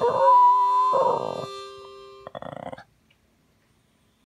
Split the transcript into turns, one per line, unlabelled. Oh.